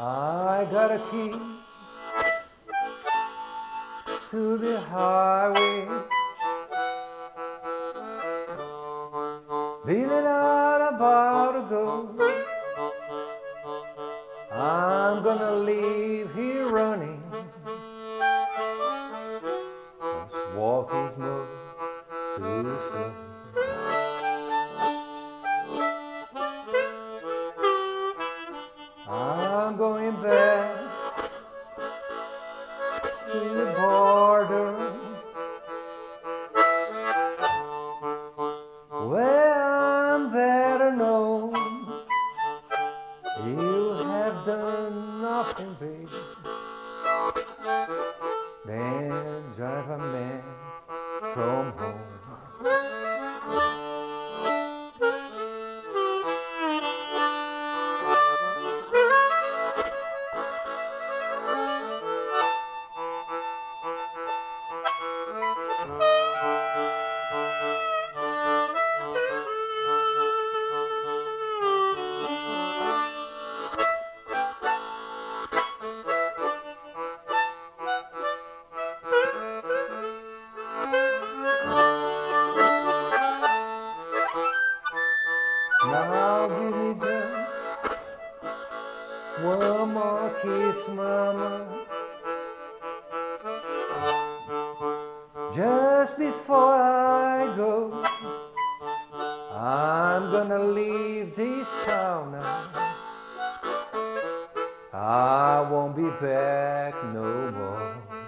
I got a key to the highway. Feeling out about to go. I'm gonna leave here running. Walking's more too slow. You have done nothing, baby, than drive a man from home. Now give me just one more kiss, mama. Just before I go, I'm gonna leave this town now. I won't be back no more.